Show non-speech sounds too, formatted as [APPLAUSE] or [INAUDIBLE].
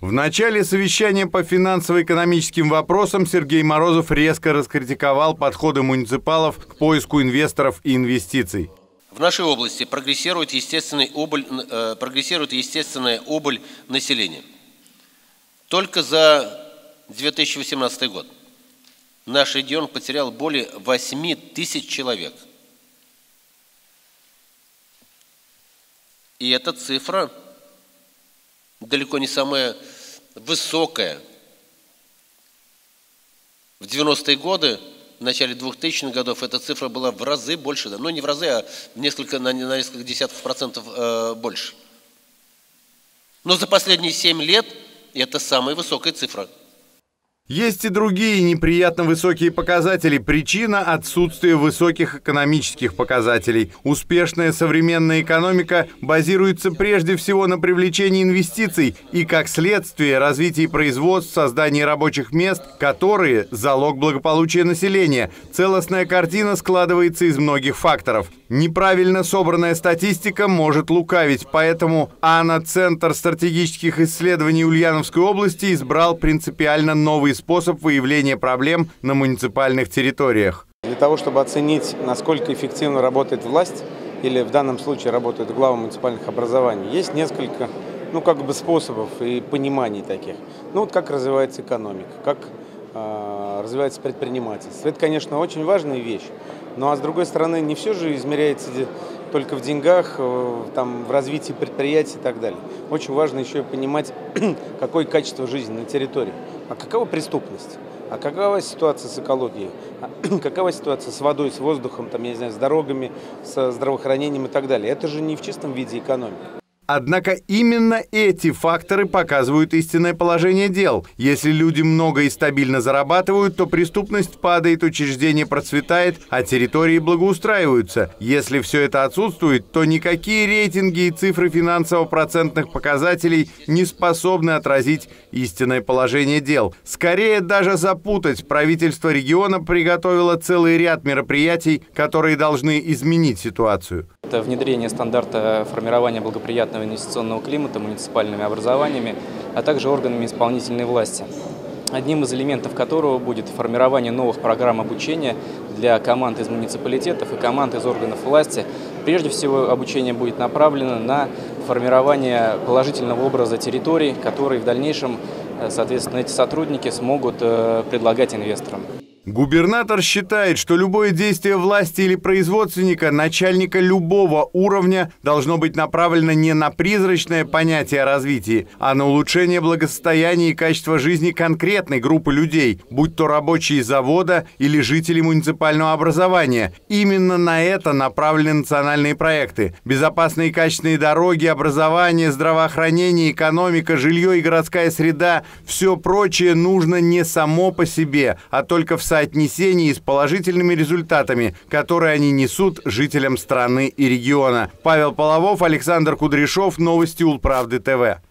В начале совещания по финансово-экономическим вопросам Сергей Морозов резко раскритиковал подходы муниципалов к поиску инвесторов и инвестиций. В нашей области прогрессирует, естественный убыль, э, прогрессирует естественная убыль населения. Только за 2018 год наш регион потерял более 8 тысяч человек. И эта цифра далеко не самая высокая. В 90-е годы, в начале 2000-х годов, эта цифра была в разы больше, ну не в разы, а в несколько, на, на несколько десятков процентов э, больше. Но за последние 7 лет это самая высокая цифра. Есть и другие неприятно высокие показатели. Причина – отсутствие высоких экономических показателей. Успешная современная экономика базируется прежде всего на привлечении инвестиций и, как следствие, развитии производств, создании рабочих мест, которые – залог благополучия населения. Целостная картина складывается из многих факторов. Неправильно собранная статистика может лукавить, поэтому АНА, Центр стратегических исследований Ульяновской области, избрал принципиально новый способ выявления проблем на муниципальных территориях. Для того, чтобы оценить, насколько эффективно работает власть, или в данном случае работают главы муниципальных образований, есть несколько ну, как бы способов и пониманий таких. Ну, вот как развивается экономика, как э, развивается предпринимательство. Это, конечно, очень важная вещь. Ну а с другой стороны, не все же измеряется только в деньгах, э, там, в развитии предприятий и так далее. Очень важно еще и понимать, [CLEARS THROAT] какое качество жизни на территории, а какова преступность, а какова ситуация с экологией, а [CLEARS THROAT] какова ситуация с водой, с воздухом, там, я не знаю, с дорогами, с здравоохранением и так далее. Это же не в чистом виде экономика. Однако именно эти факторы показывают истинное положение дел. Если люди много и стабильно зарабатывают, то преступность падает, учреждение процветает, а территории благоустраиваются. Если все это отсутствует, то никакие рейтинги и цифры финансово-процентных показателей не способны отразить истинное положение дел. Скорее даже запутать. Правительство региона приготовило целый ряд мероприятий, которые должны изменить ситуацию. Это внедрение стандарта формирования благоприятного инвестиционного климата муниципальными образованиями, а также органами исполнительной власти одним из элементов которого будет формирование новых программ обучения для команд из муниципалитетов и команд из органов власти. Прежде всего, обучение будет направлено на формирование положительного образа территорий, которые в дальнейшем, э, соответственно, эти сотрудники смогут э, предлагать инвесторам. Губернатор считает, что любое действие власти или производственника, начальника любого уровня, должно быть направлено не на призрачное понятие о развитии, а на улучшение благосостояния и качества жизни конкретной группы людей, будь то рабочие завода или жители муниципального образования. Именно на это направлены национальные проекты. Безопасные и качественные дороги, образование, здравоохранение, экономика, жилье и городская среда – все прочее нужно не само по себе, а только в соответствии соотнесении с положительными результатами, которые они несут жителям страны и региона. Павел Половов, Александр Кудряшов, Новости Улправды ТВ.